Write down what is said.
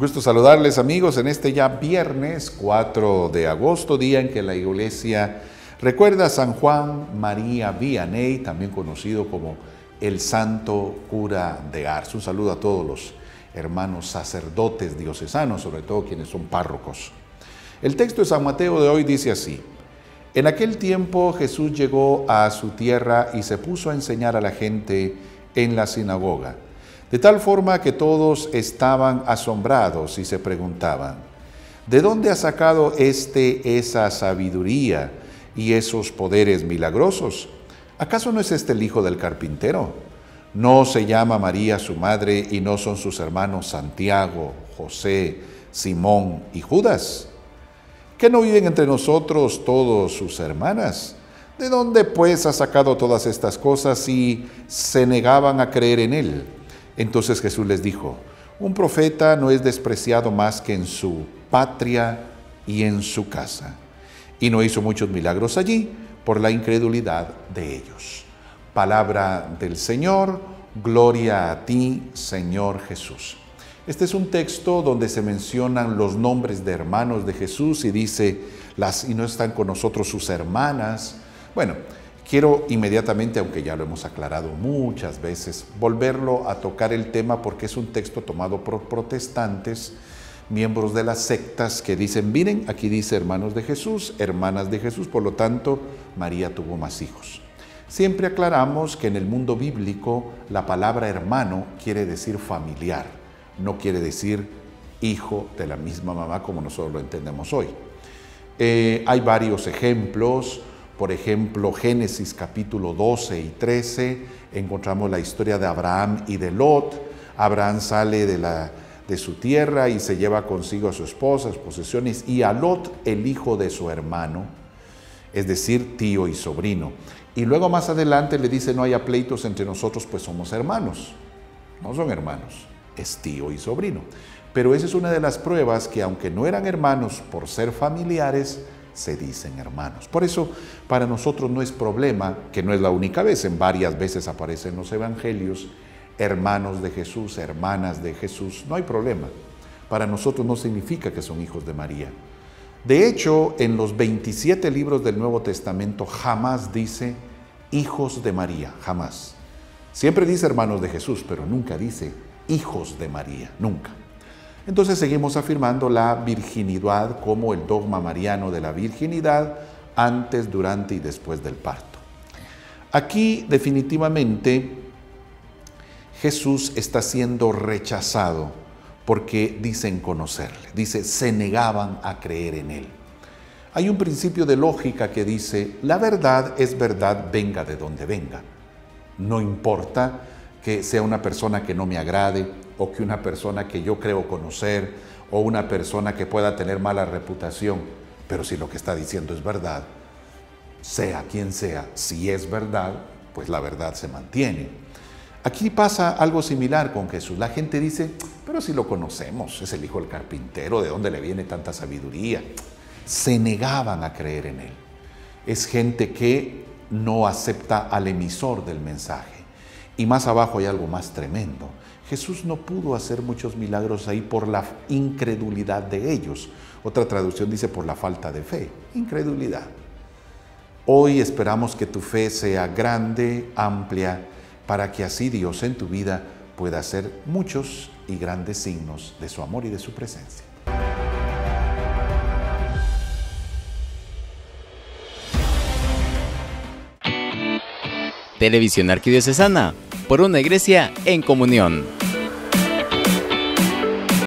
gusto saludarles amigos en este ya viernes 4 de agosto, día en que la iglesia recuerda a San Juan María Vianney, también conocido como el Santo Cura de Ars. Un saludo a todos los hermanos sacerdotes diocesanos, sobre todo quienes son párrocos. El texto de San Mateo de hoy dice así, en aquel tiempo Jesús llegó a su tierra y se puso a enseñar a la gente en la sinagoga de tal forma que todos estaban asombrados y se preguntaban, ¿de dónde ha sacado éste esa sabiduría y esos poderes milagrosos? ¿Acaso no es este el hijo del carpintero? ¿No se llama María su madre y no son sus hermanos Santiago, José, Simón y Judas? ¿Que no viven entre nosotros todos sus hermanas? ¿De dónde pues ha sacado todas estas cosas y se negaban a creer en él? Entonces Jesús les dijo, un profeta no es despreciado más que en su patria y en su casa. Y no hizo muchos milagros allí por la incredulidad de ellos. Palabra del Señor, gloria a ti, Señor Jesús. Este es un texto donde se mencionan los nombres de hermanos de Jesús y dice, las, y no están con nosotros sus hermanas. Bueno, Quiero inmediatamente, aunque ya lo hemos aclarado muchas veces, volverlo a tocar el tema porque es un texto tomado por protestantes, miembros de las sectas que dicen, miren, aquí dice hermanos de Jesús, hermanas de Jesús, por lo tanto, María tuvo más hijos. Siempre aclaramos que en el mundo bíblico la palabra hermano quiere decir familiar, no quiere decir hijo de la misma mamá como nosotros lo entendemos hoy. Eh, hay varios ejemplos, por ejemplo, Génesis capítulo 12 y 13, encontramos la historia de Abraham y de Lot. Abraham sale de, la, de su tierra y se lleva consigo a su esposa, sus posesiones, y a Lot, el hijo de su hermano, es decir, tío y sobrino. Y luego más adelante le dice, no haya pleitos entre nosotros, pues somos hermanos. No son hermanos, es tío y sobrino. Pero esa es una de las pruebas que aunque no eran hermanos por ser familiares, se dicen hermanos. Por eso para nosotros no es problema, que no es la única vez, en varias veces aparecen los evangelios, hermanos de Jesús, hermanas de Jesús, no hay problema. Para nosotros no significa que son hijos de María. De hecho, en los 27 libros del Nuevo Testamento jamás dice hijos de María, jamás. Siempre dice hermanos de Jesús, pero nunca dice hijos de María, nunca. Entonces seguimos afirmando la virginidad como el dogma mariano de la virginidad antes, durante y después del parto. Aquí definitivamente Jesús está siendo rechazado porque dicen conocerle, dice, se negaban a creer en él. Hay un principio de lógica que dice, la verdad es verdad, venga de donde venga. No importa que sea una persona que no me agrade, o que una persona que yo creo conocer o una persona que pueda tener mala reputación, pero si lo que está diciendo es verdad, sea quien sea, si es verdad, pues la verdad se mantiene. Aquí pasa algo similar con Jesús. La gente dice, pero si lo conocemos, es el hijo del carpintero, ¿de dónde le viene tanta sabiduría? Se negaban a creer en él. Es gente que no acepta al emisor del mensaje. Y más abajo hay algo más tremendo. Jesús no pudo hacer muchos milagros ahí por la incredulidad de ellos. Otra traducción dice por la falta de fe, incredulidad. Hoy esperamos que tu fe sea grande, amplia, para que así Dios en tu vida pueda hacer muchos y grandes signos de su amor y de su presencia. Televisión Arquidiocesana, por una iglesia en comunión.